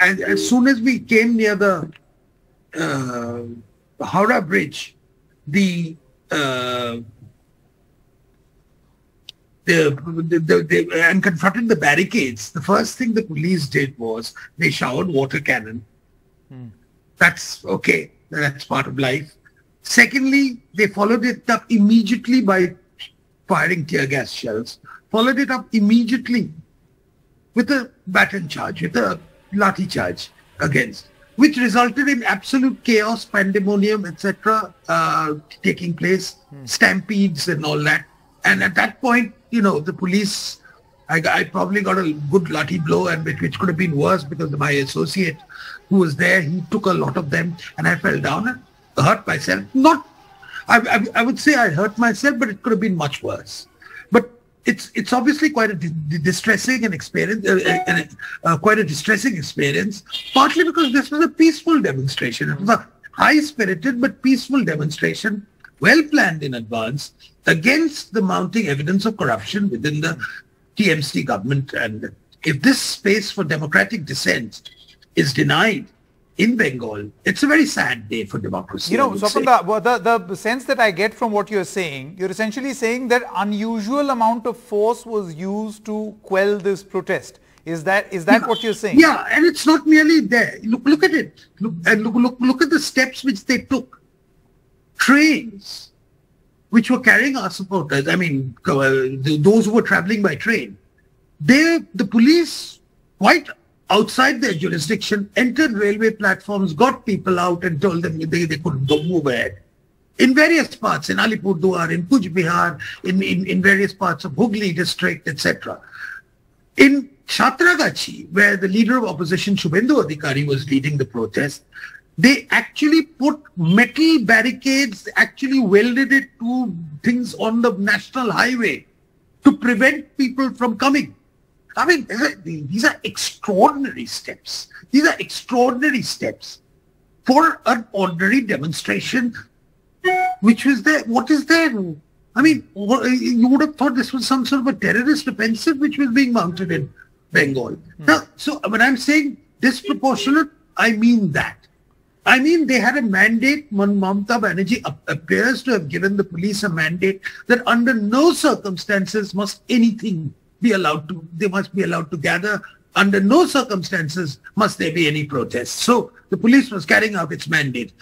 and as soon as we came near the uh, Howrah Bridge, the uh, the, the, the, and confronted the barricades, the first thing the police did was they showered water cannon. Hmm. That's okay. That's part of life. Secondly, they followed it up immediately by firing tear gas shells. Followed it up immediately with a baton charge, with a charge against, which resulted in absolute chaos, pandemonium, etc., uh, taking place, hmm. stampedes and all that. And at that point, you know, the police, I, I probably got a good lathi blow, and which, could have been worse because my associate who was there, he took a lot of them, and I fell down and hurt myself. Not, I, I, I would say I hurt myself, but it could have been much worse. It's it's obviously quite a distressing and experience, uh, uh, uh, quite a distressing experience. Partly because this was a peaceful demonstration. It was a high-spirited but peaceful demonstration, well planned in advance, against the mounting evidence of corruption within the TMC government. And if this space for democratic dissent is denied in Bengal, it's a very sad day for democracy. You know, Swapan da, well, the, the sense that I get from what you're saying, you're essentially saying that unusual amount of force was used to quell this protest. Is that is that yeah, what you're saying? Yeah, and it's not merely there. Look, look at it. Look and look, look, look at the steps which they took. Trains, which were carrying our supporters. I mean, uh, those who were traveling by train. They, the police, quite outside their jurisdiction, entered railway platforms, got people out and told them they, they couldn't go move ahead. In various parts, in Alipurduar, in Cooch Behar, in, in, in various parts of Hooghly district, etc. In Santragachi, where the leader of opposition, Shubhendu Adhikari, was leading the protest, they actually put metal barricades, actually welded it to things on the national highway to prevent people from coming. I mean, these are extraordinary steps. These are extraordinary steps for an ordinary demonstration, which was there. What is there? I mean, you would have thought this was some sort of a terrorist offensive which was being mounted in Bengal. Hmm. Now, so when I'm saying disproportionate, I mean that. I mean, they had a mandate. Mamata Banerjee appears to have given the police a mandate that under no circumstances must anything be allowed to, they must be allowed to gather. Under no circumstances must there be any protest. So the police was carrying out its mandate.